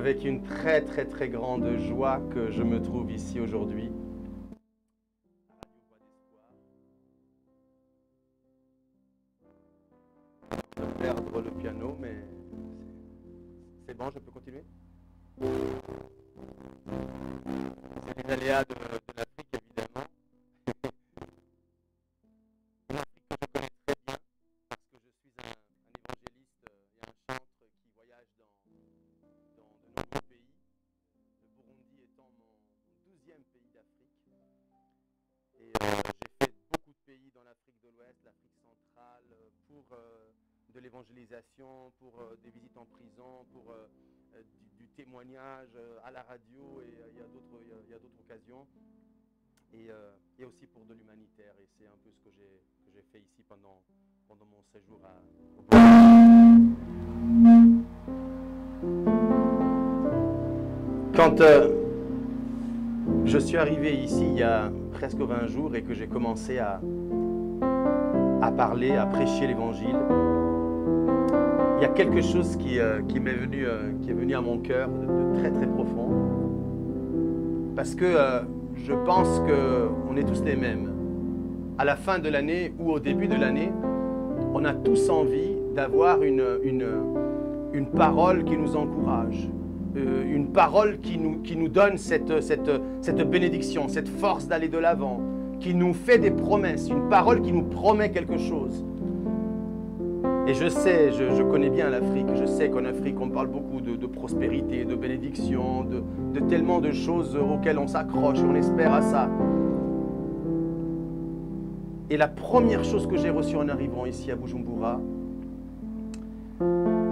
avec une très très très grande joie que je me trouve ici aujourd'hui. Pour euh, des visites en prison, pour euh, euh, du, témoignage à la radio et il y a d'autres y a- d'autres occasions. Et, aussi pour de l'humanitaire. Et c'est un peu ce que j'ai fait ici pendant, pendant mon séjour à. Quand je suis arrivé ici il y a presque 20 jours et que j'ai commencé à, à parler, à prêcher l'évangile, quelque chose qui, euh, m'est venu, euh, qui est venu à mon cœur de, très très profond. Parce que euh, je pense qu'on est tous les mêmes. À la fin de l'année ou au début de l'année, on a tous envie d'avoir une, une, une parole qui nous encourage, une parole qui nous, qui nous donne cette, cette, cette bénédiction, cette force d'aller de l'avant, qui nous fait des promesses, une parole qui nous promet quelque chose. Et je sais, je, connais bien l'Afrique, je sais qu'en Afrique, on parle beaucoup de, prospérité, de bénédiction, de, tellement de choses auxquelles on s'accroche, on espère à ça. Et la première chose que j'ai reçue en arrivant ici à Bujumbura,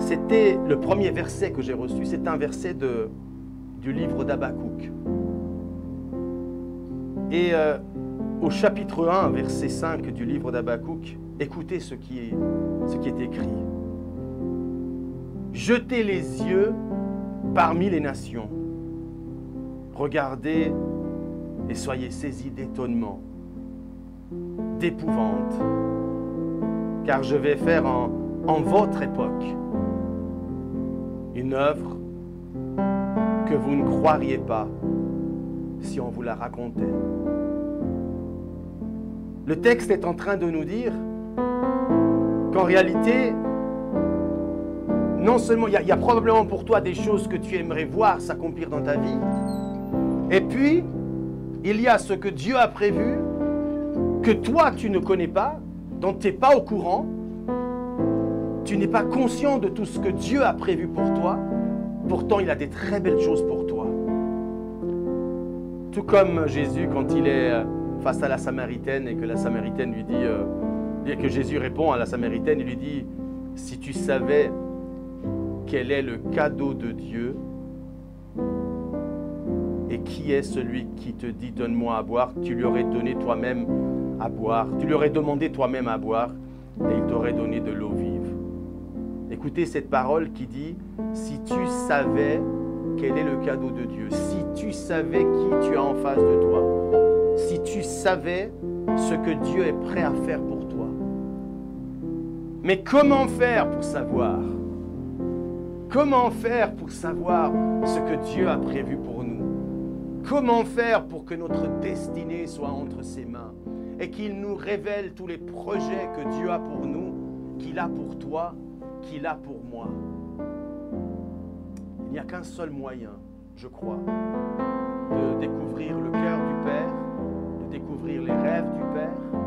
c'était le premier verset que j'ai reçu, c'est un verset du livre d'Abakouk. Et euh, au chapitre 1, verset 5 du livre d'Abakouk, écoutez ce qui, est, écrit. Jetez les yeux parmi les nations. Regardez et soyez saisis d'étonnement, d'épouvante, car je vais faire en votre époque une œuvre que vous ne croiriez pas si on vous la racontait. Le texte est en train de nous dire qu'en réalité, non seulement il y, a, probablement pour toi des choses que tu aimerais voir s'accomplir dans ta vie, et puis il y a ce que Dieu a prévu, que toi tu ne connais pas, dont tu n'es pas au courant, tu n'es pas conscient de tout ce que Dieu a prévu pour toi, pourtant il a des très belles choses pour toi. Tout comme Jésus quand il est face à la Samaritaine et que la Samaritaine lui dit, euh, que Jésus répond à la Samaritaine, il lui dit, si tu savais quel est le cadeau de Dieu et qui est celui qui te dit donne-moi à boire, tu lui aurais donné toi-même à boire, tu lui aurais demandé toi-même à boire et il t'aurait donné de l'eau vive. Écoutez cette parole qui dit, si tu savais quel est le cadeau de Dieu, si tu savais qui tu as en face de toi, si tu savais ce que Dieu est prêt à faire pour toi. Mais comment faire pour savoir? Comment faire pour savoir ce que Dieu a prévu pour nous? Comment faire pour que notre destinée soit entre ses mains et qu'il nous révèle tous les projets que Dieu a pour nous, qu'il a pour toi, qu'il a pour moi? Il n'y a qu'un seul moyen, je crois, de découvrir le cœur du Père, de découvrir les rêves du Père,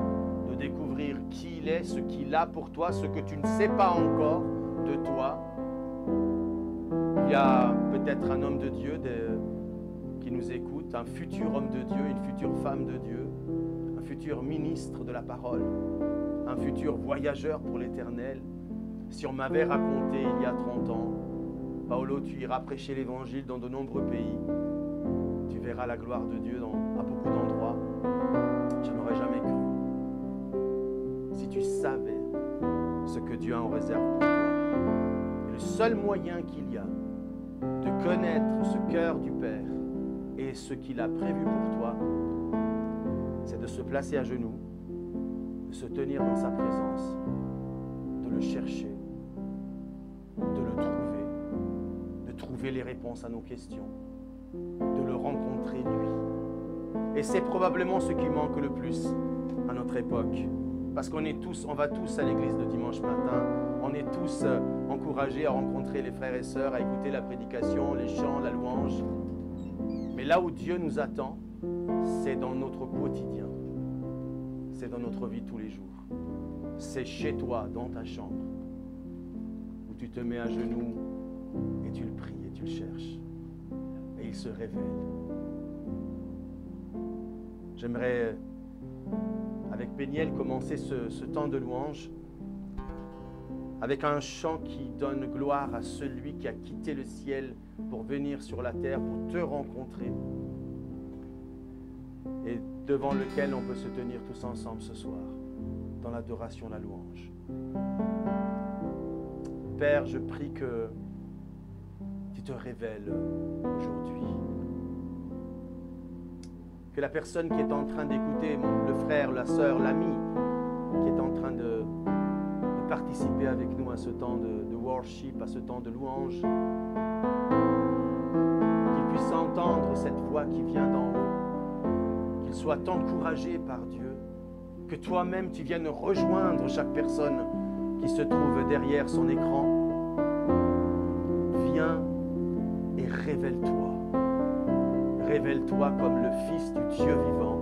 est, ce qu'il a pour toi, ce que tu ne sais pas encore de toi. Il y a peut-être un homme de Dieu qui nous écoute, un futur homme de Dieu, une future femme de Dieu, un futur ministre de la parole, un futur voyageur pour l'éternel. Si on m'avait raconté il y a 30 ans, Paolo, tu iras prêcher l'évangile dans de nombreux pays, tu verras la gloire de Dieu dans, à beaucoup d'endroits, je n'aurais jamais cru. Si tu savais ce que Dieu a en réserve pour toi. seul moyen qu'il y a de connaître ce cœur du Père et ce qu'il a prévu pour toi, c'est de se placer à genoux, de se tenir dans sa présence, de le chercher, de le trouver, de trouver les réponses à nos questions, de le rencontrer lui. Et c'est probablement ce qui manque le plus à notre époque. Parce qu'on est tous, on va tous à l'église le dimanche matin, on est tous euh, encouragés à rencontrer les frères et sœurs, à écouter la prédication, les chants, la louange. Mais là où Dieu nous attend, c'est dans notre quotidien. C'est dans notre vie tous les jours. C'est chez toi, dans ta chambre, où tu te mets à genoux et tu le pries et tu le cherches. Et il se révèle. J'aimerais avec Péniel commencer ce, temps de louange avec un chant qui donne gloire à celui qui a quitté le ciel pour venir sur la terre, pour te rencontrer, et devant lequel on peut se tenir tous ensemble ce soir, dans l'adoration, la louange. Père, je prie que tu te révèles aujourd'hui que la personne qui est en train d'écouter, le frère, la sœur, l'ami, qui est en train de, participer avec nous à ce temps de, de, worship, à ce temps de louange, qu'il puisse entendre cette voix qui vient d'en haut, qu'il soit encouragé par Dieu, que toi-même tu viennes rejoindre chaque personne qui se trouve derrière son écran. Viens et révèle-toi révèle-toi comme le Fils du Dieu vivant,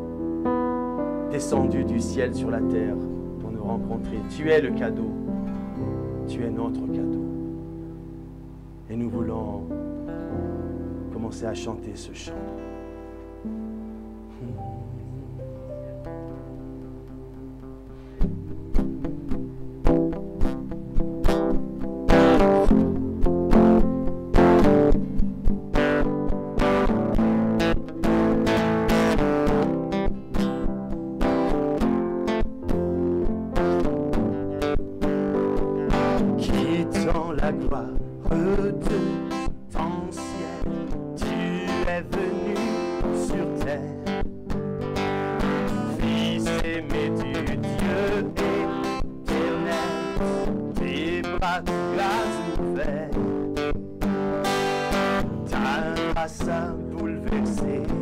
descendu du ciel sur la terre pour nous rencontrer. Tu es le cadeau, tu es notre cadeau. Et nous voulons commencer à chanter ce chant. venu sur terre. Fils aimé du Dieu éternel, tes bras glaces ouverts, ta grâce a bouleversé.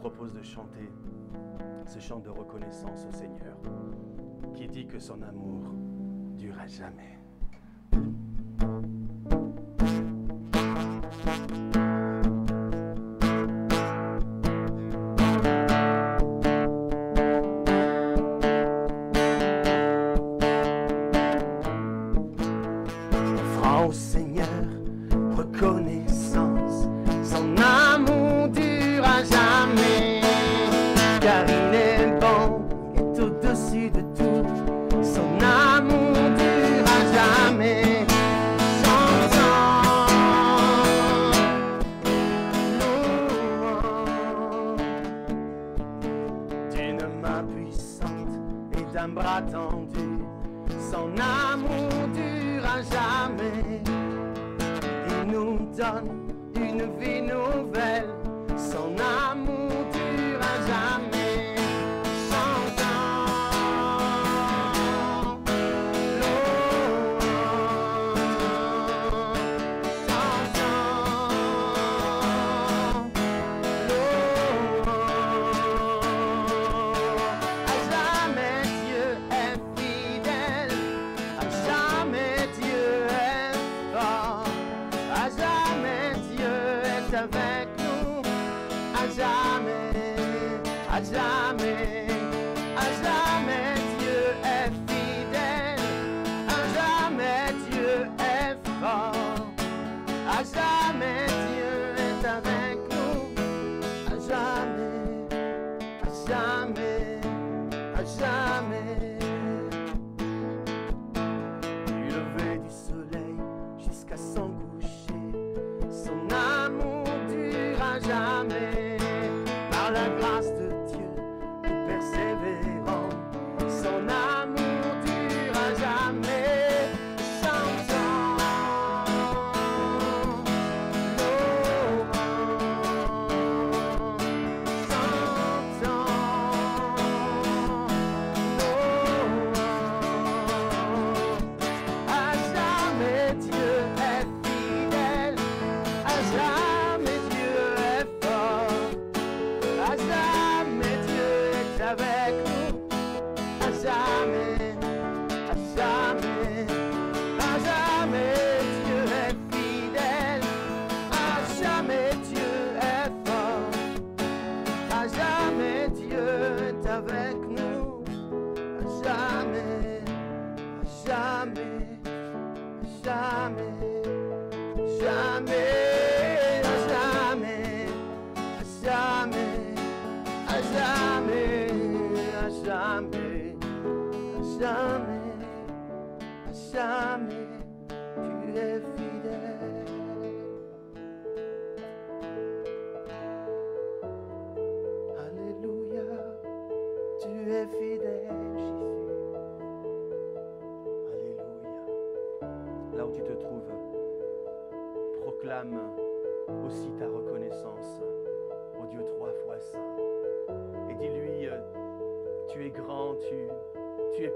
Propose de chanter ce chant de reconnaissance au Seigneur qui dit que son amour dure à jamais.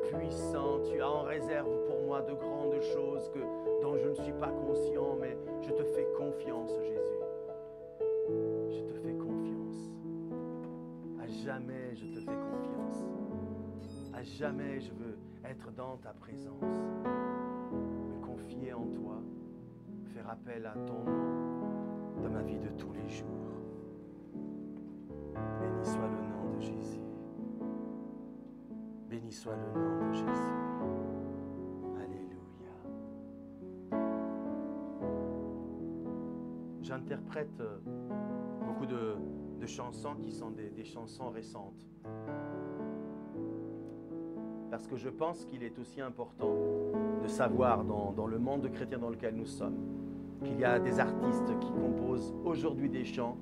Puissant, tu as en réserve pour moi de grandes choses que, dont je ne suis pas conscient, mais je te fais confiance, Jésus. Je te fais confiance. À jamais, je te fais confiance. À jamais, je veux être dans ta présence. Me confier en toi. Faire appel à ton nom dans ma vie de tous les jours. Béni soit soit le nom de Jésus. Alléluia. J'interprète euh, beaucoup de, chansons qui sont des, des chansons récentes. Parce que je pense qu'il est aussi important de savoir dans, dans le monde chrétien dans lequel nous sommes qu'il y a des artistes qui composent aujourd'hui des chants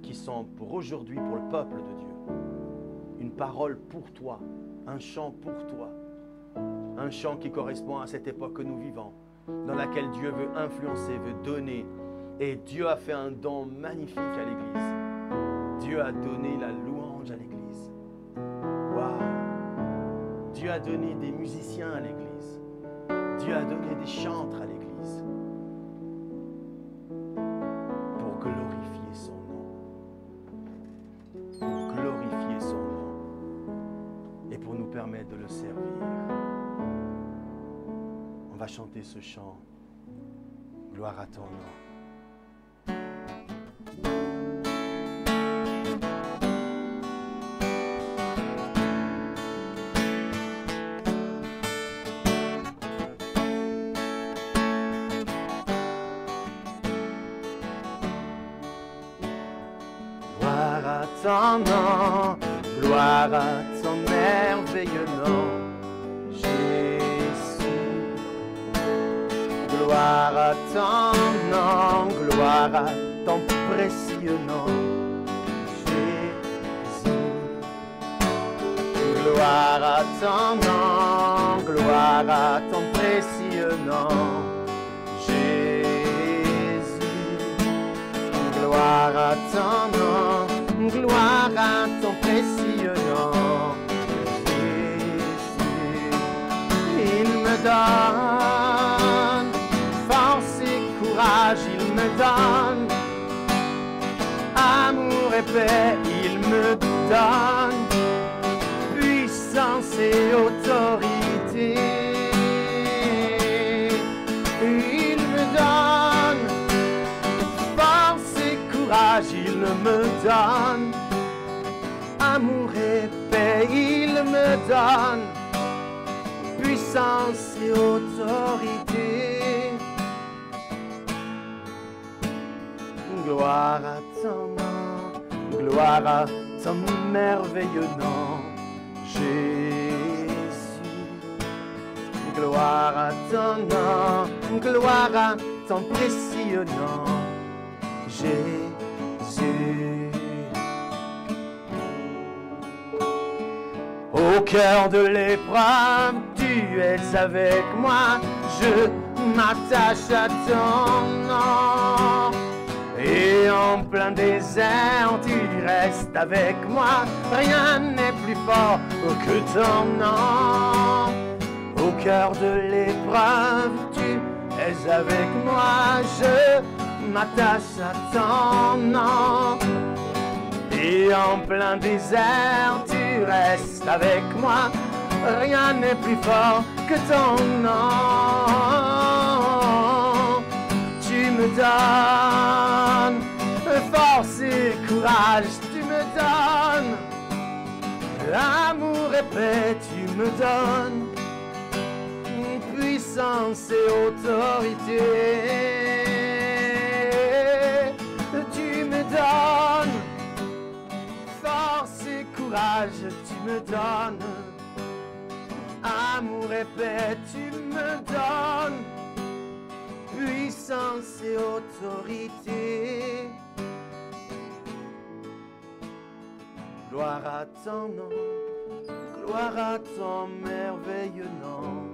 qui sont pour aujourd'hui, pour le peuple de Dieu. Une parole pour toi, un chant pour toi, un chant qui correspond à cette époque que nous vivons, dans laquelle Dieu veut influencer, veut donner. Et Dieu a fait un don magnifique à l'Église. Dieu a donné la louange à l'Église. Waouh! Dieu a donné des musiciens à l'Église. Dieu a donné des chantres à l'Église marathon, non. Gloire à ton nom, gloire à ton merveilleux nom. Gloire à ton nom, gloire à ton précieux nom, Jésus. Gloire à ton nom, gloire à ton précieux nom, Jésus. Gloire à ton nom, gloire à ton précieux nom, Jésus. Il me donne amour et paix, il me donne. Puissance et autorité. Il me donne. Force et courage, il me donne. Amour et paix, il me donne. Puissance et autorité. Gloire à ton nom, gloire à ton merveilleux nom, Jésus. Gloire à ton nom, gloire à ton précieux nom, Jésus. Au cœur de l'épreuve, tu es avec moi, je m'attache à ton nom. Et en plein désert, tu restes avec moi, rien n'est plus fort que ton nom. Au cœur de l'épreuve, tu es avec moi, je m'attache à ton nom. Et en plein désert, tu restes avec moi. Rien n'est plus fort que ton nom. Me donnes force et courage, tu me donnes. Amour et paix, tu me donnes. Puissance et autorité. Tu me donnes. Force et courage, tu me donnes. Amour et paix, tu me donnes puissance et autorité. Gloire à ton nom, gloire à ton merveilleux nom,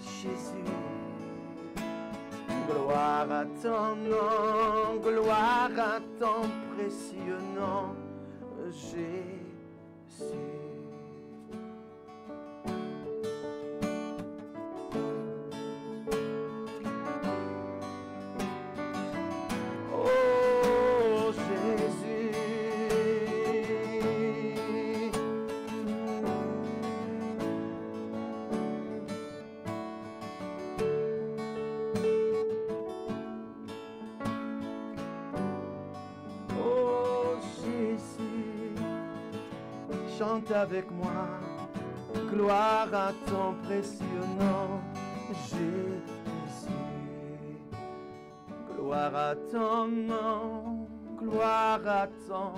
Jésus. Gloire à ton nom, gloire à ton précieux nom, Jésus. Moi, gloire à ton précieux nom, Jésus. Gloire à ton nom, gloire à ton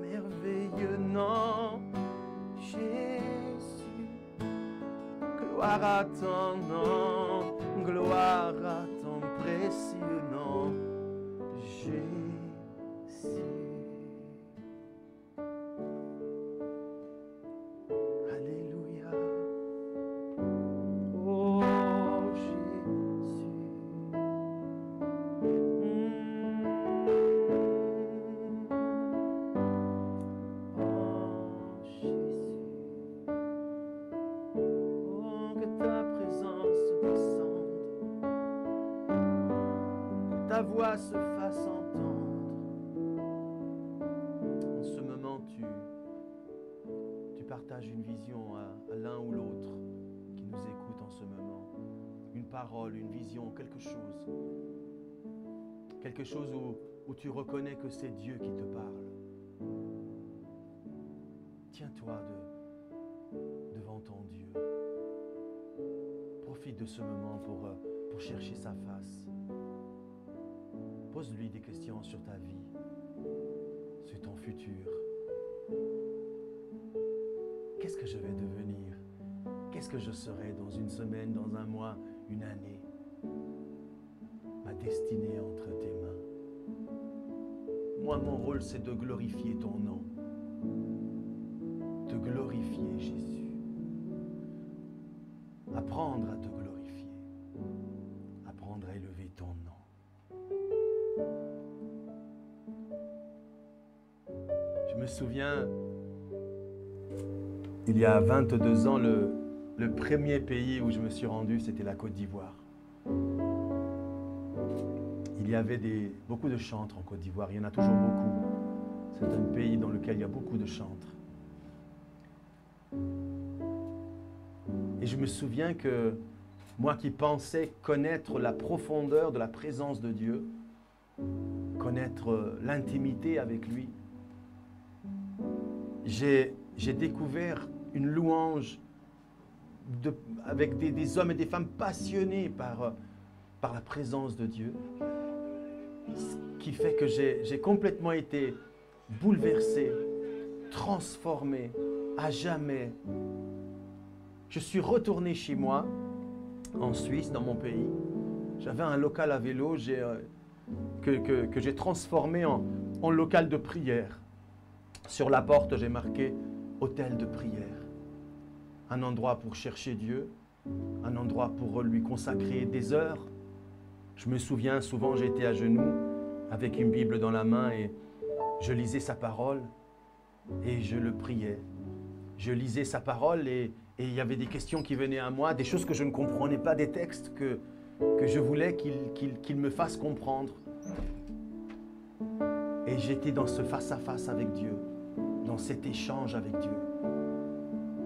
merveilleux nom, Jésus. Gloire à ton nom, gloire à ton précieux une vision, quelque chose quelque chose où, où tu reconnais que c'est Dieu qui te parle. Tiens-toi de- devant ton Dieu. Profite de ce moment pour, euh, pour chercher sa face. Pose-lui des questions sur ta vie, sur ton futur. Qu'est-ce que je vais devenir? Qu'est-ce que je serai dans une semaine, dans un mois, une année Ma destinée entre tes mains. Moi, mon rôle, c'est de glorifier ton nom. De glorifier Jésus. Apprendre à te glorifier. Apprendre à élever ton nom. Je me souviens, il y a 22 ans, le, le premier pays où je me suis rendu, c'était la Côte d'Ivoire. Il y avait beaucoup de chantres en Côte d'Ivoire, il y en a toujours beaucoup. C'est un pays dans lequel il y a beaucoup de chantres. Et je me souviens que moi qui pensais connaître la profondeur de la présence de Dieu, connaître l'intimité avec lui, j'ai découvert une louange avec des, hommes et des femmes passionnés par, par la présence de Dieu, ce qui fait que j'ai complètement été bouleversé, transformé à jamais. Je suis retourné chez moi, en Suisse, dans mon pays. J'avais un local à vélo euh, que, que, que j'ai transformé en, en local de prière. Sur la porte, j'ai marqué hôtel de prière. Un endroit pour chercher Dieu, un endroit pour lui consacrer des heures. Je me souviens, souvent j'étais à genoux avec une Bible dans la main et je lisais sa parole et je le priais. Je lisais sa parole et, il y avait des questions qui venaient à moi, des choses que je ne comprenais pas, des textes que, je voulais qu'il qu qu me fasse comprendre. Et j'étais dans ce face-à-face -face avec Dieu, dans cet échange avec Dieu.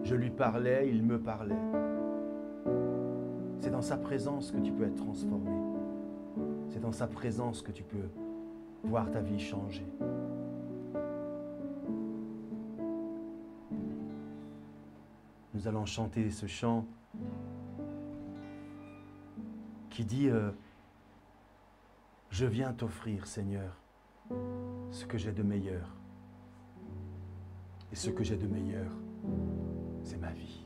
Je lui parlais, il me parlait. C'est dans sa présence que tu peux être transformé. C'est dans sa présence que tu peux voir ta vie changer. Nous allons chanter ce chant qui dit euh, Je viens t'offrir, Seigneur, ce que j'ai de meilleur. Et ce que j'ai de meilleur, c'est ma vie.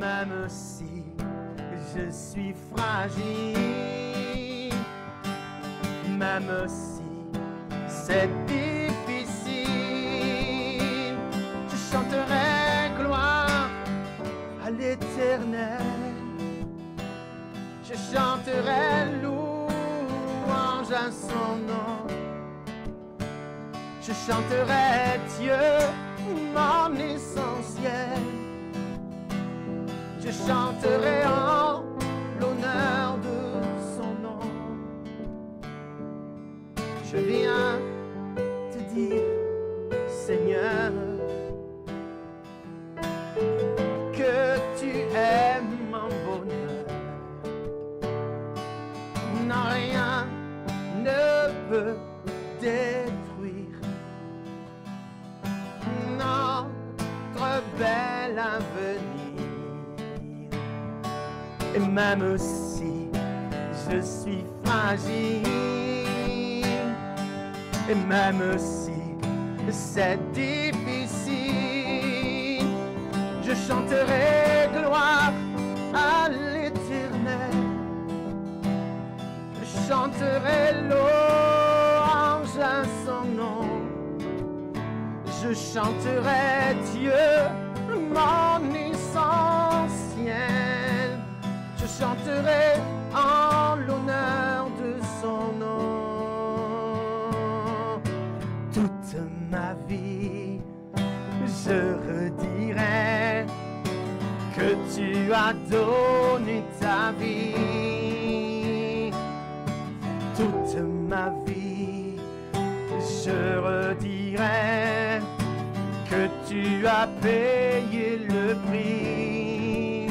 Même si je suis fragile même si c'est difficile, je chanterai gloire à l'éternel. Je chanterai louange à son nom. Je chanterai Dieu, mon chanterai en chanterai louange à son nom. Je chanterai Dieu, mon essentiel. Je chanterai en l'honneur de son nom. Toute ma vie, je redirai que tu donné as payé le prix.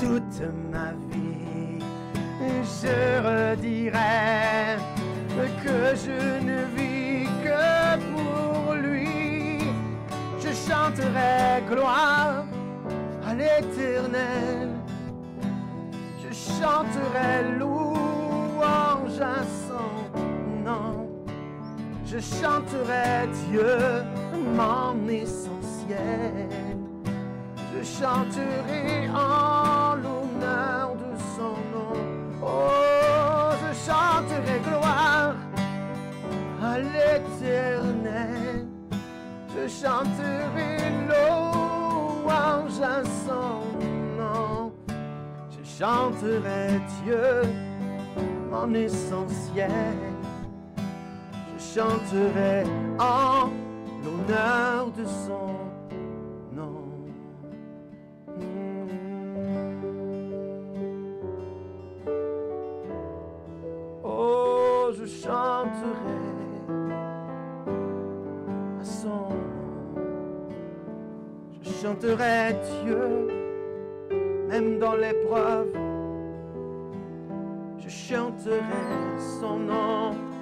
Toute ma vie, je redirai que je ne vis que pour lui. Je chanterai gloire à l'éternel. Je chanterai louange à son nom. Je chanterai Dieu, mon essentiel. Je chanterai en l'honneur de son nom. Oh, je chanterai gloire à l'éternel. Je chanterai louange à son nom. Je chanterai Dieu, mon essentiel. Je chanterai en l'honneur de son nom. Oh, je chanterai à son nom. Je chanterai Dieu, même dans l'épreuve. Je chanterai son nom.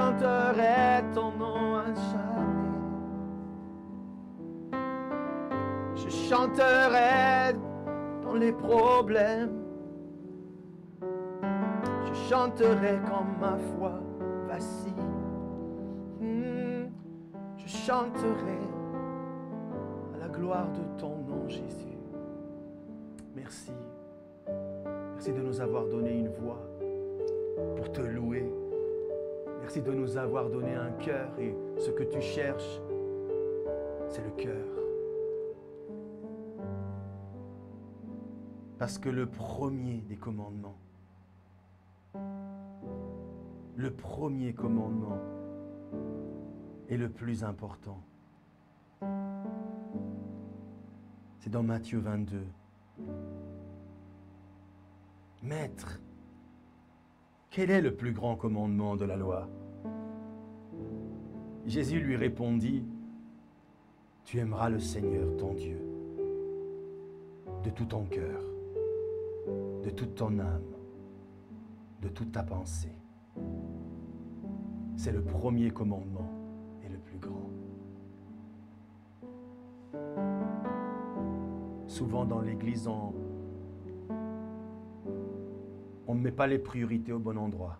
Chanterai ton nom jamais. Je chanterai dans les problèmes. Je chanterai quand ma foi vacille. Hmm, Je chanterai à la gloire de ton nom, Jésus. Merci. Merci de nous avoir donné une voix pour te louer. Merci de nous avoir donné un cœur et ce que tu cherches, c'est le cœur. Parce que le premier des commandements, le premier commandement est le plus important. C'est dans Matthieu 22. Maître, quel est le plus grand commandement de la loi? Jésus lui répondit, Tu aimeras le Seigneur ton Dieu de tout ton cœur, de toute ton âme, de toute ta pensée. C'est le premier commandement et le plus grand. Souvent dans l'Église, on on ne met pas les priorités au bon endroit.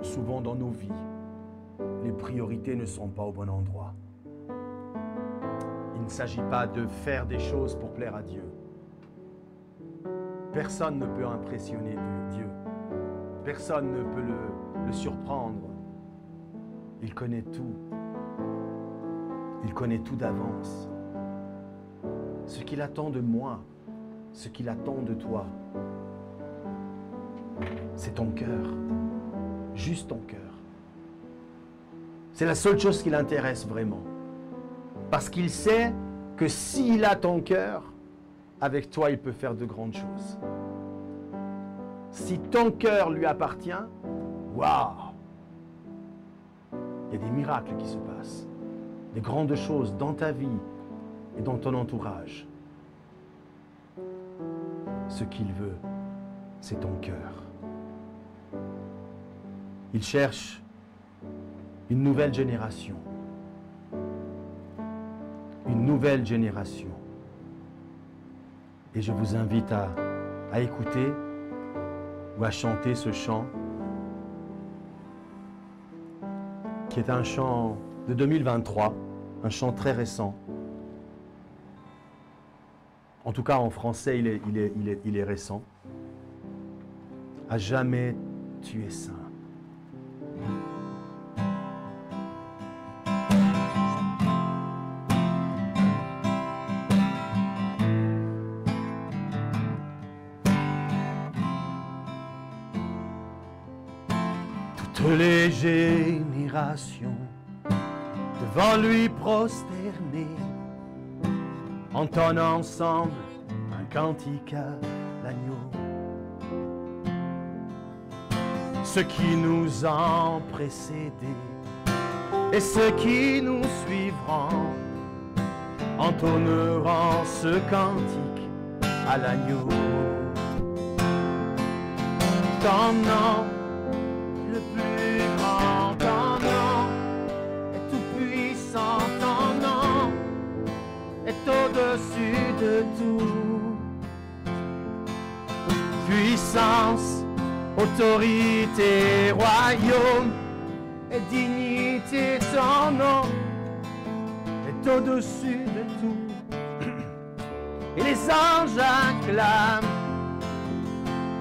Souvent dans nos vies, les priorités ne sont pas au bon endroit. Il ne s'agit pas de faire des choses pour plaire à Dieu. Personne ne peut impressionner Dieu. Personne ne peut le, le surprendre. Il connaît tout. Il connaît tout d'avance. Ce qu'il attend de moi, ce qu'il attend de toi, c'est ton cœur. Juste ton cœur. C'est la seule chose qui l'intéresse vraiment. Parce qu'il sait que s'il a ton cœur, avec toi, il peut faire de grandes choses. Si ton cœur lui appartient, waouh Il y a des miracles qui se passent. Des grandes choses dans ta vie et dans ton entourage. Ce qu'il veut, c'est ton cœur. Il cherche une nouvelle génération. Une nouvelle génération. Et je vous invite à, écouter ou à chanter ce chant qui est un chant de 2023, un chant très récent. En tout cas, en français, il est, il est, il est, il est récent. À jamais tu es saint. Toutes les générations devant lui prosterner, entonnent ensemble un cantique à l'agneau. Ceux qui nous ont précédés et ceux qui nous suivront entonneront ce cantique à l'agneau. Ton Autorité, royaume et dignité, ton nom est au-dessus de tout. Et les anges acclament,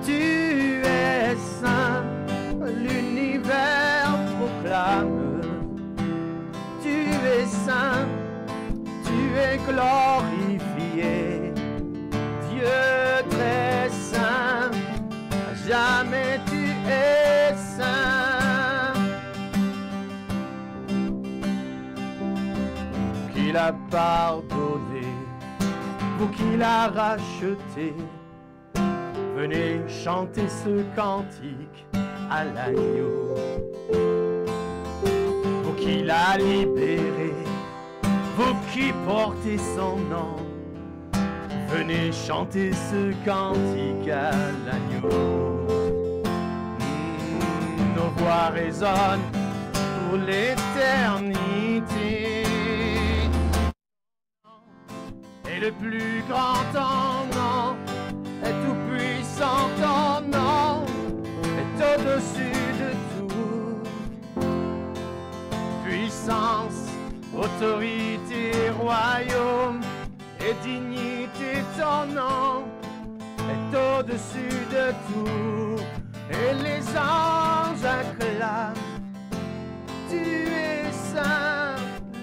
tu es saint, l'univers proclame, tu es saint, tu es glorifié, jamais tu es saint. Qu'il a pardonné, vous qu'il a racheté, venez chanter ce cantique à l'agneau. Vous qu'il a libéré, vous qui portez son nom, venez chanter ce cantique à l'agneau. Mm, Nos voix résonnent pour l'éternité. Et le plus grand ton nom est tout puissant ton nom est au-dessus de tout. Puissance, autorité, royaume et dignité ton nom est au-dessus de tout. Et les anges acclament, tu es saint,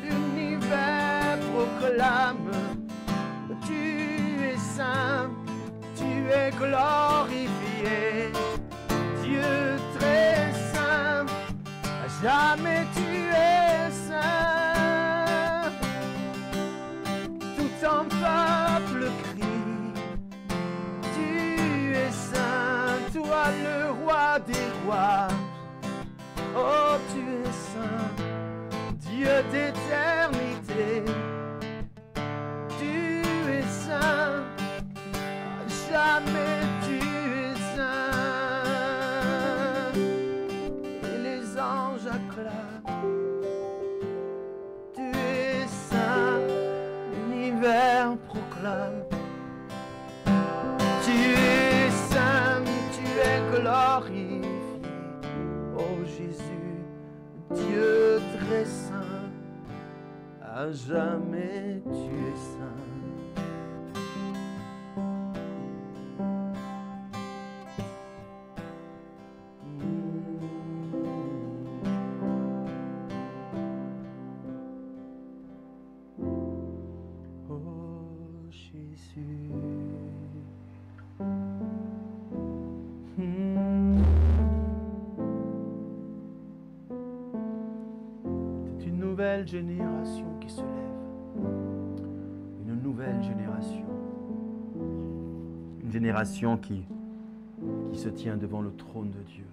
l'univers proclame, tu es saint, tu es glorifié, Dieu très saint, jamais tu des rois. Oh, tu es saint, Dieu d'éternité. Tu es saint, jamais Dieu très saint, à jamais tu es saint. Génération qui, se tient devant le trône de Dieu.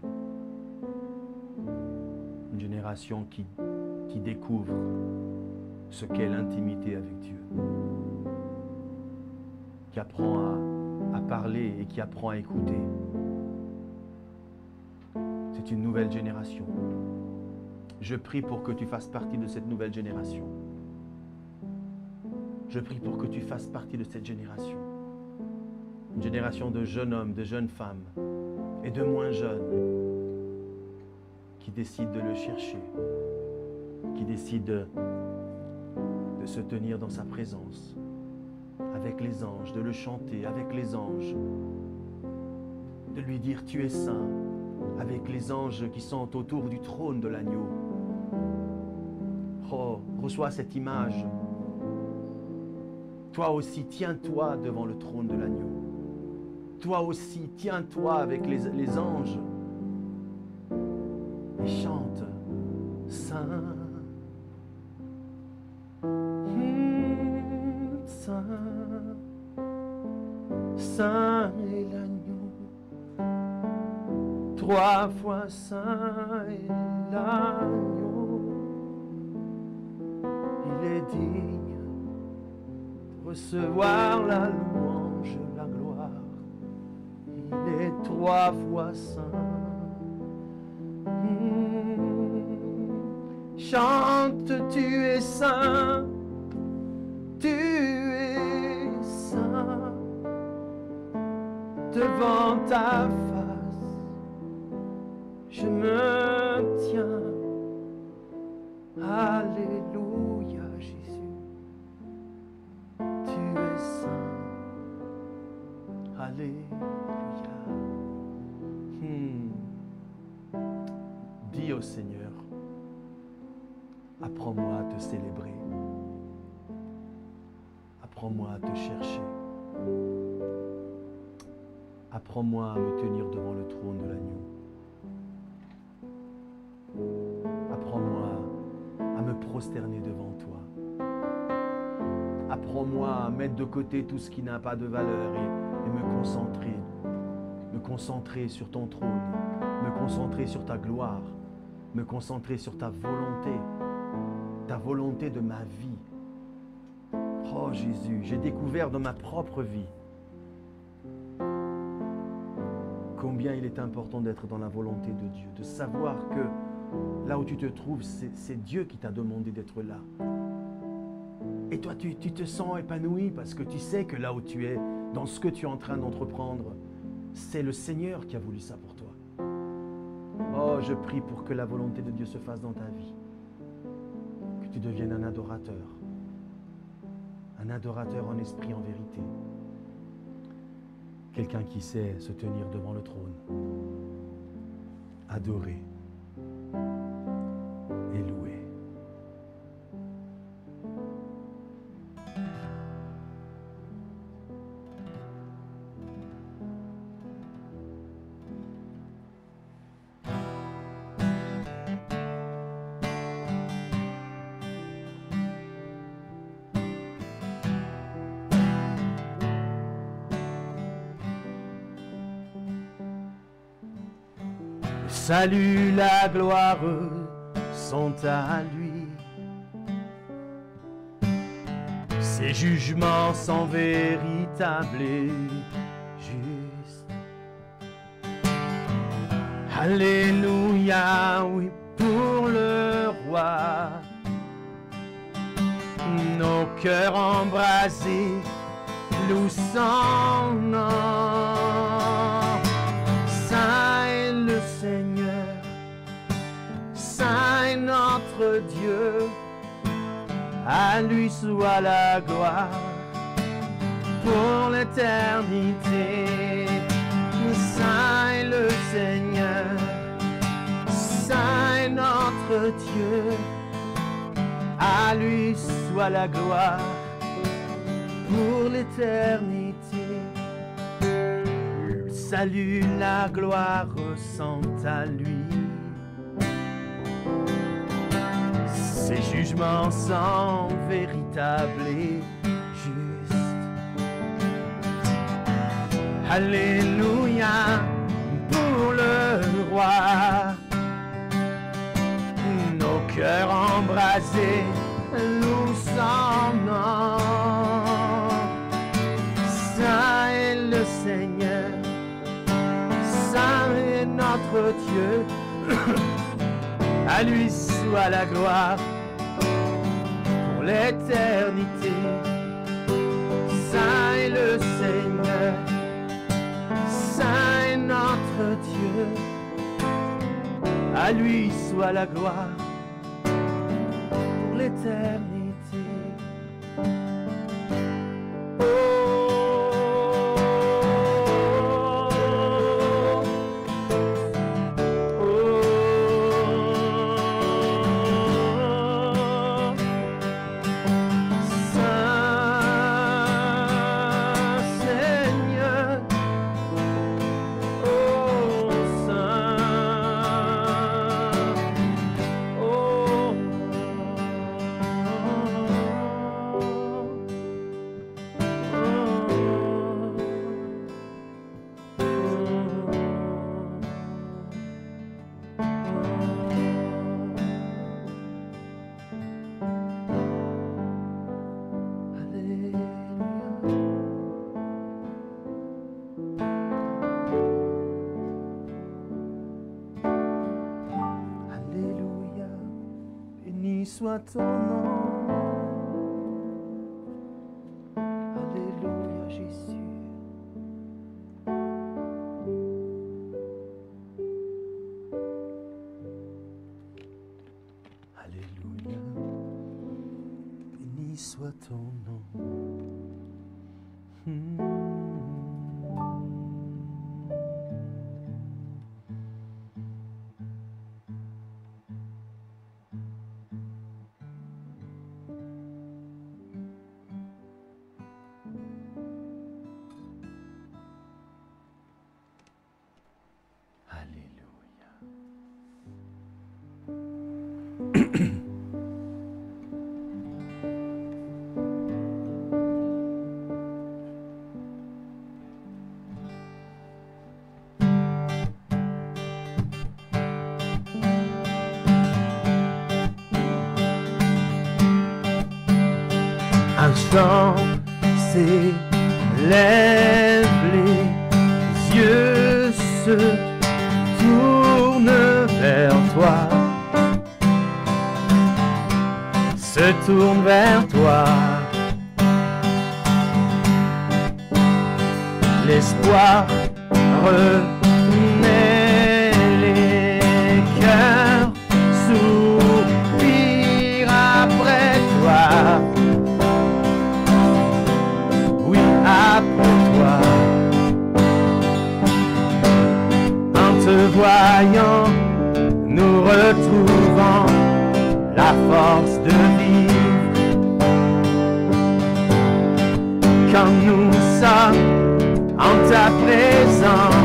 Une génération qui, découvre ce qu'est l'intimité avec Dieu. Qui apprend à parler et qui apprend à écouter. C'est une nouvelle génération. Je prie pour que tu fasses partie de cette nouvelle génération. Je prie pour que tu fasses partie de cette génération. Une génération de jeunes hommes, de jeunes femmes et de moins jeunes qui décident de le chercher, qui décident de, se tenir dans sa présence avec les anges, de le chanter avec les anges, de lui dire tu es saint, avec les anges qui sont autour du trône de l'agneau. Oh, reçois cette image. Toi aussi, tiens-toi devant le trône de l'agneau. Toi aussi, tiens-toi avec les, anges et chante Saint. Saint, Saint est l'agneau, trois fois Saint est l'agneau, il est digne de recevoir la trois Saint. Chante, tu es saint, tu es saint. Devant ta apprends-moi à te célébrer. Apprends-moi à te chercher. Apprends-moi à me tenir devant le trône de l'agneau. Apprends-moi à me prosterner devant toi. Apprends-moi à mettre de côté tout ce qui n'a pas de valeur et, me concentrer, me concentrer sur ton trône, me concentrer sur ta gloire, me concentrer sur ta volonté, ta volonté de ma vie. Oh Jésus, j'ai découvert dans ma propre vie combien il est important d'être dans la volonté de Dieu, de savoir que là où tu te trouves, c'est Dieu qui t'a demandé d'être là. Et toi, tu, tu, te sens épanoui parce que tu sais que là où tu es, dans ce que tu es en train d'entreprendre, c'est le Seigneur qui a voulu ça pour toi. Oh, je prie pour que la volonté de Dieu se fasse dans ta vie. Deviennes un adorateur. Un adorateur en esprit, en vérité. Quelqu'un qui sait se tenir devant le trône, adorer salut, la gloire sont à lui. Ses jugements sont véritables et justes. Alléluia, oui, pour le roi. Nos cœurs embrasés, nous son nom. Notre Dieu, à lui soit la gloire pour l'éternité. Saint le Seigneur, Saint notre Dieu, à lui soit la gloire pour l'éternité. Salut, la gloire sont à lui. Ses jugements sont véritables et justes. Alléluia pour le roi. Nos cœurs embrasés, nous son nom. Saint est le Seigneur, Saint est notre Dieu. À lui soit la gloire l'éternité. Saint le Seigneur, Saint notre Dieu. À lui soit la gloire pour l'éternité. soit ton nom. voyant, nous retrouvons la force de vivre. Quand nous sommes en ta présence,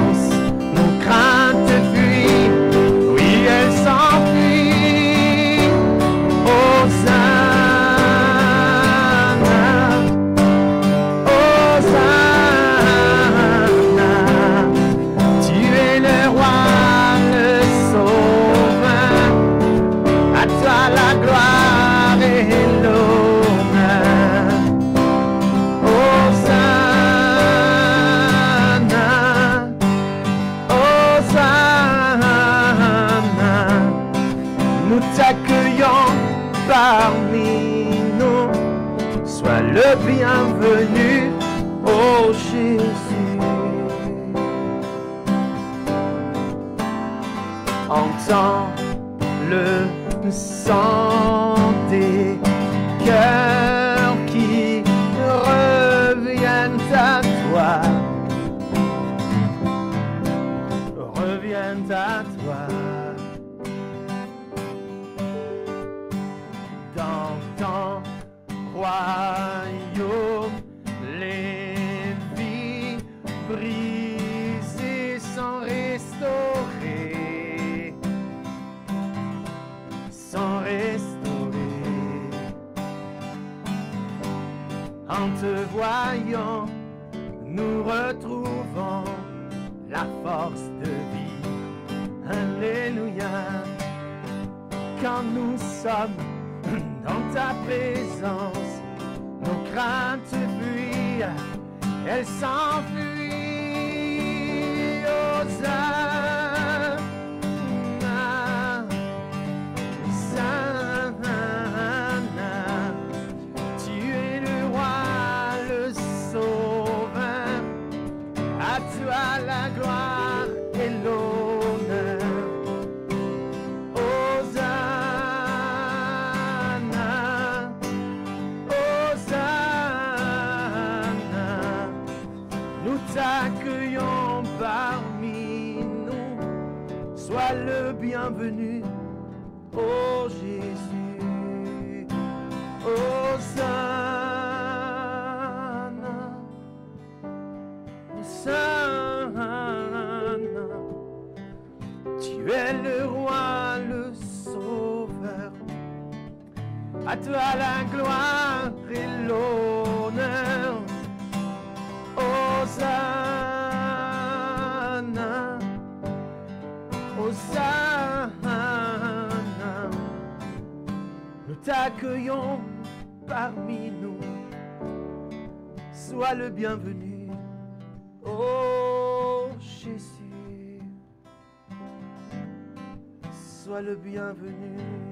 scientifique, elles s'enfuient. Sois la gloire et l'honneur. Hosanna, Hosanna, nous t'accueillons parmi nous. Sois le bienvenu, oh Jésus. Sois le bienvenu.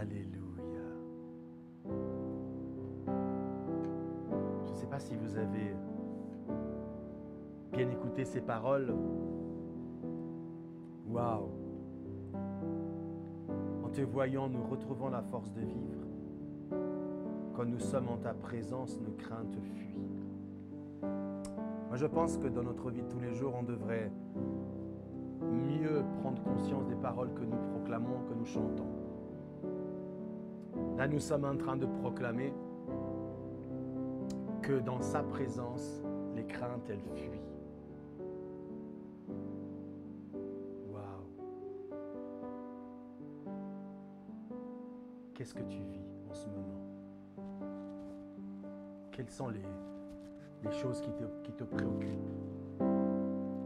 Alléluia. Je ne sais pas si vous avez bien écouté ces paroles. Waouh. En te voyant, nous retrouvons la force de vivre. Quand nous sommes en ta présence, nos craintes fuient. Moi, je pense que dans notre vie de tous les jours, on devrait mieux prendre conscience des paroles que nous proclamons, que nous chantons. Là, nous sommes en train de proclamer que dans sa présence, les craintes, elles fuient. Waouh. Qu'est-ce que tu vis en ce moment? Quelles sont les, les choses qui te, qui te préoccupent?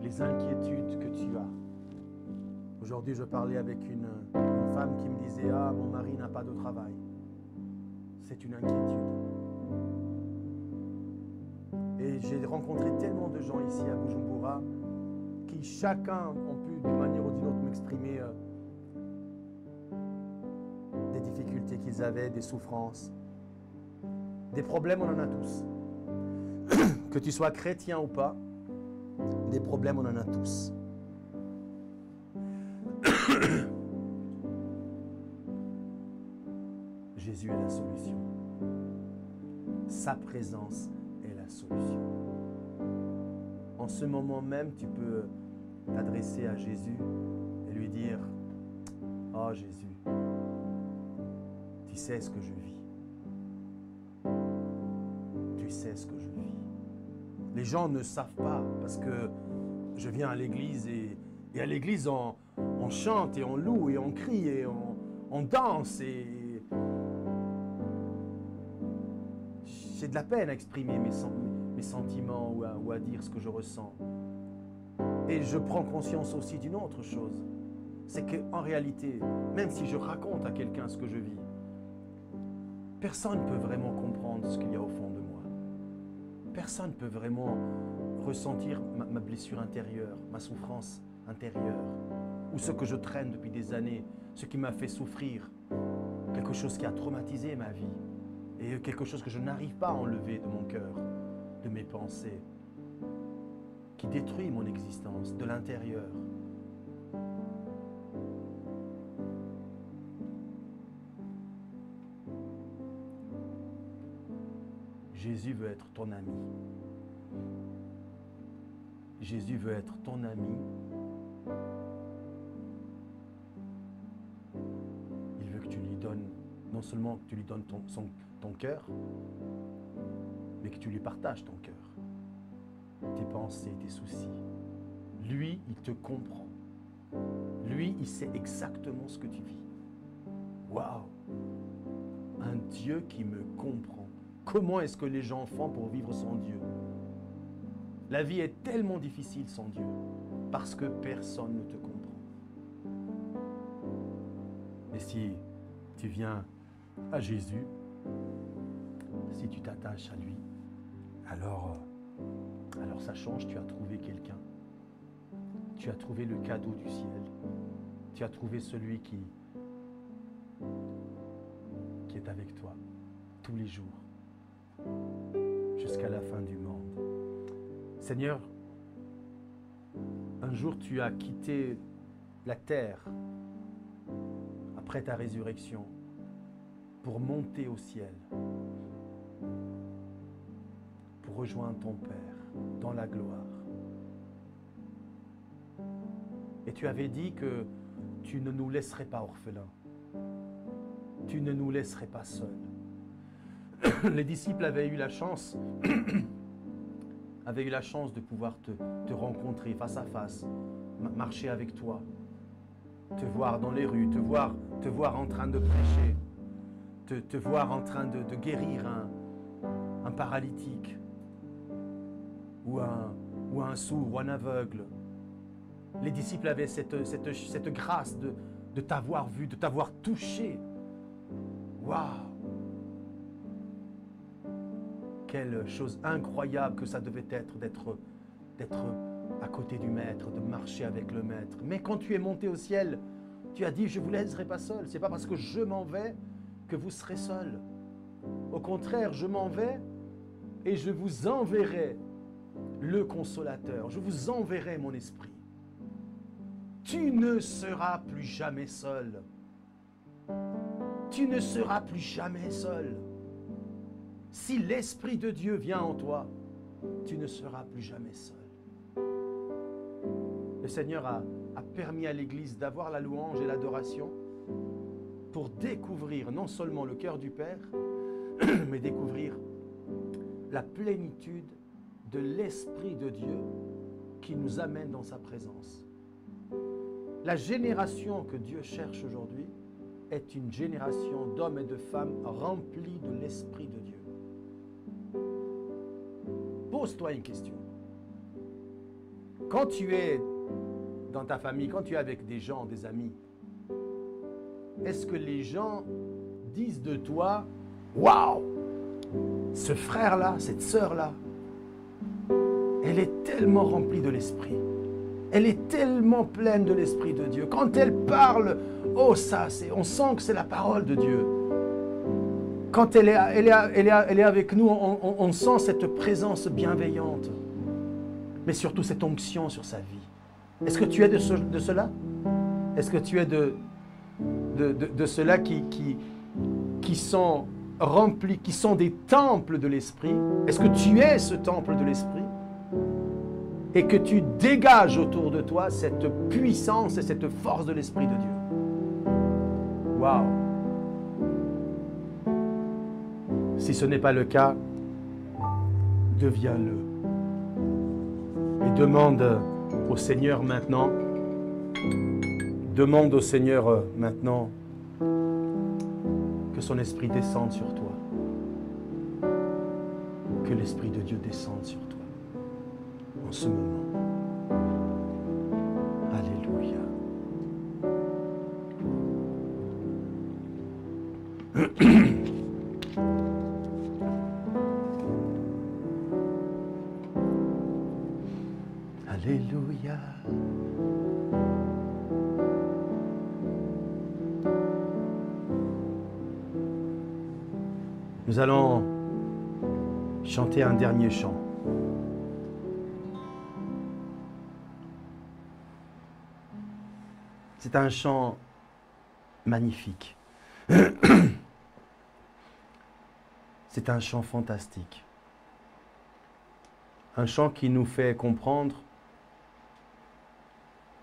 Les inquiétudes que tu as? Aujourd'hui, je parlais avec une, une femme qui me disait Ah, mon mari n'a pas de travail. C'est une inquiétude. Et j'ai rencontré tellement de gens ici à Bujumbura qui chacun ont pu d'une manière ou d'une autre m'exprimer euh, des difficultés qu'ils avaient, des souffrances. Des problèmes, on en a tous. que tu sois chrétien ou pas, des problèmes, on en a tous. Est la solution. Sa présence est la solution. En ce moment même, tu peux t'adresser à Jésus et lui dire, oh Jésus, tu sais ce que je vis. Tu sais ce que je vis. Les gens ne savent pas parce que je viens à l'église et, à l'église on, chante et on loue et on crie et on danse et j'ai de la peine à exprimer mes, sen- mes sentiments ou à, dire ce que je ressens. Et je prends conscience aussi d'une autre chose, c'est qu'en réalité, même si je raconte à quelqu'un ce que je vis, personne ne peut vraiment comprendre ce qu'il y a au fond de moi. Personne ne peut vraiment ressentir ma blessure intérieure, ma souffrance intérieure, ou ce que je traîne depuis des années, ce qui m'a fait souffrir, quelque chose qui a traumatisé ma vie, et quelque chose que je n'arrive pas à enlever de mon cœur, de mes pensées, qui détruit mon existence de l'intérieur. Jésus veut être ton ami. Jésus veut être ton ami. Non seulement que tu lui donnes ton, ton cœur, mais que tu lui partages ton cœur, tes pensées, tes soucis. Lui, il te comprend. Lui, il sait exactement ce que tu vis. Waouh Un Dieu qui me comprend. Comment est-ce que les gens font pour vivre sans Dieu? La vie est tellement difficile sans Dieu parce que personne ne te comprend. Mais si tu viens à Jésus, si tu t'attaches à lui, alors, euh, alors ça change, tu as trouvé quelqu'un. Tu as trouvé le cadeau du ciel. Tu as trouvé celui qui, qui est avec toi tous les jours, jusqu'à la fin du monde. Seigneur, un jour tu as quitté la terre après ta résurrection pour monter au ciel, pour rejoindre ton Père dans la gloire. Et tu avais dit que tu ne nous laisserais pas orphelins. Tu ne nous laisserais pas seuls. Les disciples avaient eu la chance, avaient eu la chance de pouvoir te, rencontrer face à face, ma- marcher avec toi, te voir dans les rues, te voir, te voir en train de prêcher, te, te voir en train de, guérir un, paralytique ou un, ou un sourd ou un aveugle. Les disciples avaient cette, grâce de, de t'avoir vu, de t'avoir touché. Waouh Quelle chose incroyable que ça devait être d'être d'être à côté du maître, de marcher avec le maître. Mais quand tu es monté au ciel, tu as dit, je ne vous laisserai pas seul. C'est pas parce que je m'en vais vous serez seul. Au contraire, je m'en vais et je vous enverrai le consolateur. Je vous enverrai mon esprit. Tu ne seras plus jamais seul. Tu ne seras plus jamais seul. Si l'Esprit de Dieu vient en toi, tu ne seras plus jamais seul. Le Seigneur a, permis à l'Église d'avoir la louange et l'adoration pour découvrir non seulement le cœur du Père, mais découvrir la plénitude de l'Esprit de Dieu qui nous amène dans sa présence. La génération que Dieu cherche aujourd'hui est une génération d'hommes et de femmes remplis de l'Esprit de Dieu. Pose-toi une question. Quand tu es dans ta famille, quand tu es avec des gens, des amis, est-ce que les gens disent de toi, waouh, ce frère-là, cette sœur-là, elle est tellement remplie de l'Esprit. Elle est tellement pleine de l'Esprit de Dieu. Quand elle parle, oh ça, on sent que c'est la parole de Dieu. Quand elle est, elle est, avec nous, on, sent cette présence bienveillante, mais surtout cette onction sur sa vie. Est-ce que tu es de, de cela? Est-ce que tu es de, de, ceux-là qui, qui, qui sont remplis, qui sont des temples de l'Esprit. Est-ce que tu es ce temple de l'Esprit? Et que tu dégages autour de toi cette puissance et cette force de l'Esprit de Dieu. Waouh. Si ce n'est pas le cas, deviens-le. Et demande au Seigneur maintenant, demande au Seigneur euh, maintenant que son esprit descende sur toi. Que l'esprit de Dieu descende sur toi en ce moment. Alléluia. un dernier chant. C'est un chant magnifique. C'est un chant fantastique. Un chant qui nous fait comprendre,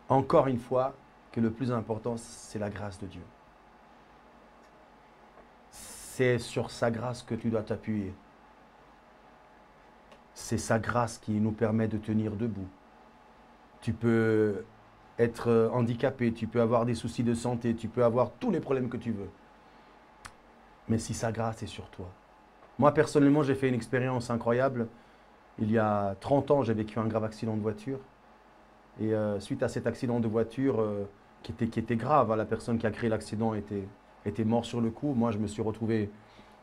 encore une fois, que le plus important, c'est la grâce de Dieu c'est sur sa grâce que tu dois t'appuyer. C'est sa grâce qui nous permet de tenir debout. Tu peux être handicapé, tu peux avoir des soucis de santé, tu peux avoir tous les problèmes que tu veux. Mais si sa grâce est sur toi. Moi, personnellement, j'ai fait une expérience incroyable. Il y a 30 ans, j'ai vécu un grave accident de voiture. Et euh, suite à cet accident de voiture, euh, qui, était, qui était grave, hein, la personne qui a créé l'accident était était mort sur le coup. Moi, je me suis retrouvé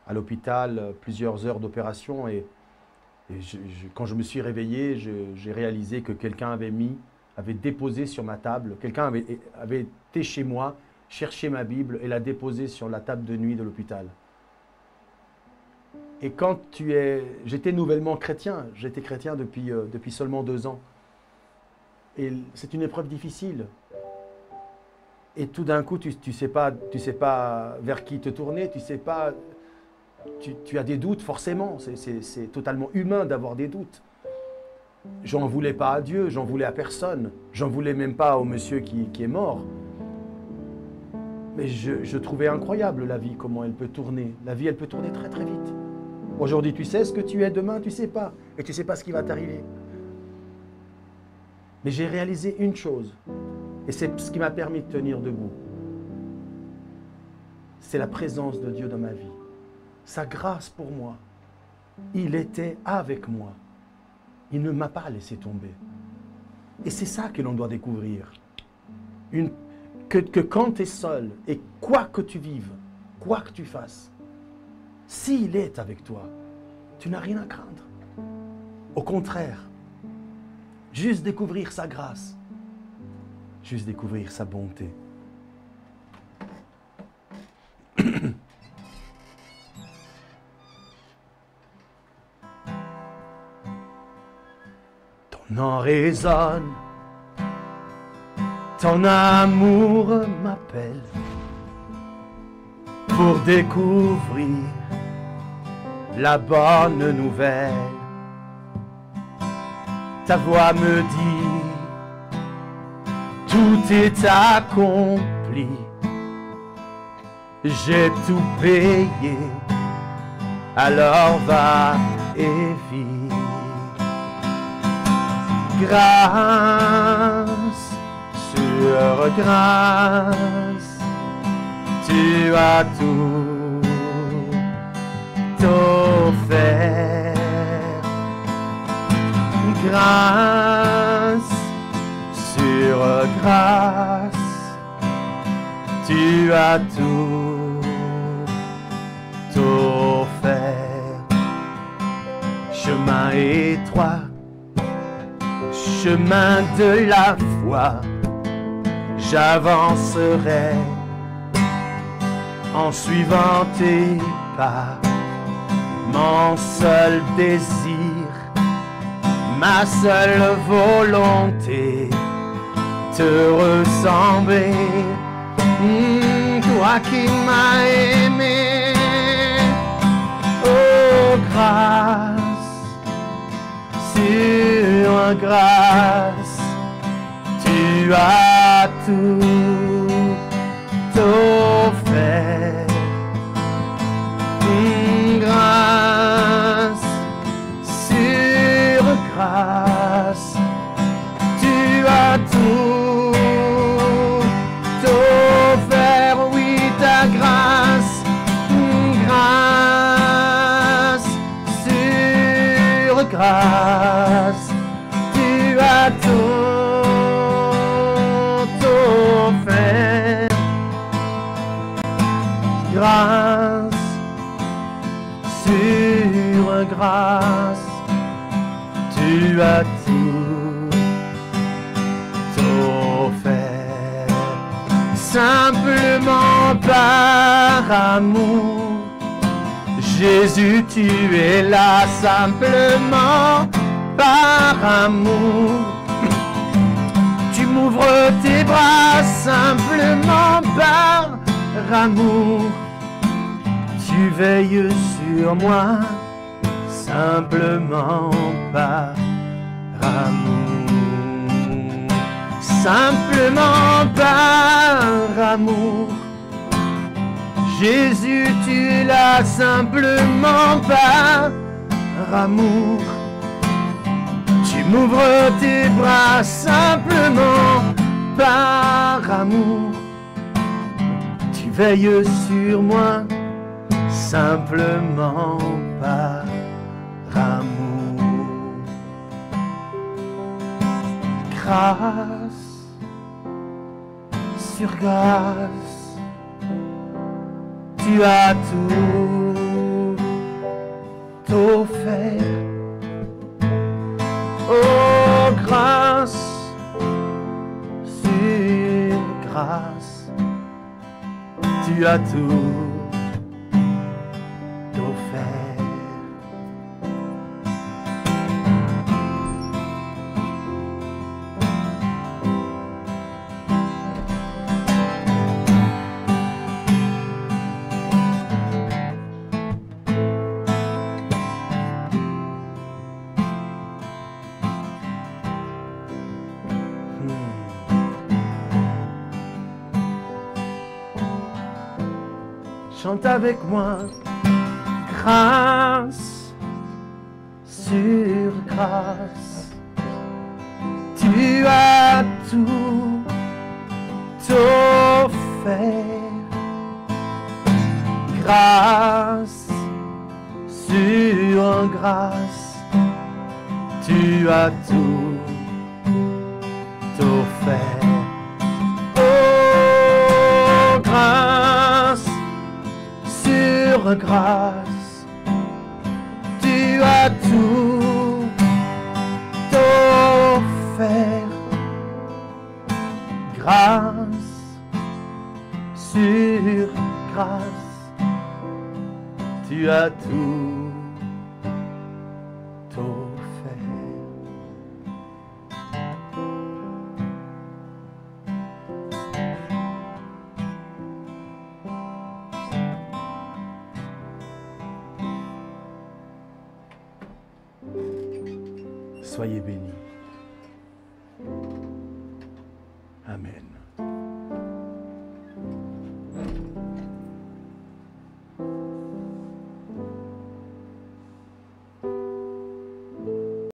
à l'hôpital, euh, plusieurs heures d'opération. Et, quand je me suis réveillé, j'ai réalisé que quelqu'un avait mis, avait déposé sur ma table, quelqu'un avait, été chez moi, cherché ma Bible et l'a déposée sur la table de nuit de l'hôpital. Et quand tu es... J'étais nouvellement chrétien, j'étais chrétien depuis, euh, depuis seulement deux ans. Et c'est une épreuve difficile et tout d'un coup, tu ne sais, pas, tu sais pas vers qui te tourner, tu sais pas. Tu, as des doutes, forcément. C'est totalement humain d'avoir des doutes. J'en voulais pas à Dieu, j'en voulais à personne. J'en voulais même pas au monsieur qui, est mort. Mais je, trouvais incroyable la vie, comment elle peut tourner. La vie, elle peut tourner très très vite. Aujourd'hui, tu sais ce que tu es, demain, tu sais pas. Et tu sais pas ce qui va t'arriver. Mais j'ai réalisé une chose, et c'est ce qui m'a permis de tenir debout. C'est la présence de Dieu dans ma vie. Sa grâce pour moi. Il était avec moi. Il ne m'a pas laissé tomber. Et c'est ça que l'on doit découvrir. que, que quand tu es seul, et quoi que tu vives, quoi que tu fasses, s'il est avec toi, tu n'as rien à craindre. Au contraire, Juste découvrir sa grâce. Juste découvrir sa bonté. Nom résonne, ton amour m'appelle pour découvrir la bonne nouvelle. Ta voix me dit, tout est accompli, j'ai tout payé, alors va et vis. Grâce sur grâce, tu as tout offert. Grâce sur grâce, tu as tout offert. Chemin étroit, chemin de la foi, j'avancerai en suivant tes pas. Mon seul désir, ma seule volonté, te ressembler. Hmm, toi qui m'as aimé, oh grâce, sur grâce, tu as tout Jésus, tu es là simplement par amour. Tu m'ouvres tes bras simplement par amour. Tu veilles sur moi simplement par amour. Simplement par amour. Jésus, tu là simplement par amour. Tu m'ouvres tes bras simplement par amour. Tu veilles sur moi simplement par amour. Grâce sur grâce, tu as tout offert. Oh grâce sur grâce, tu as tout avec moi, grâce